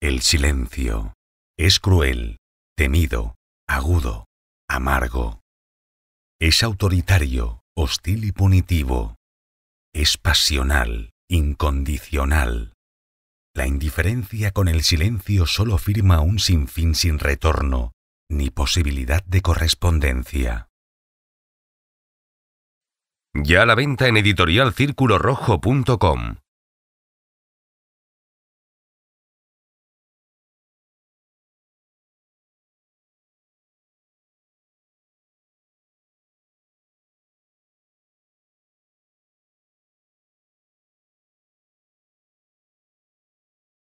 El silencio es cruel, temido, agudo, amargo. Es autoritario, hostil y punitivo. Es pasional, incondicional. La indiferencia con el silencio solo firma un sinfín sin retorno, ni posibilidad de correspondencia. Ya a la venta en editorialcirculorrojo.com.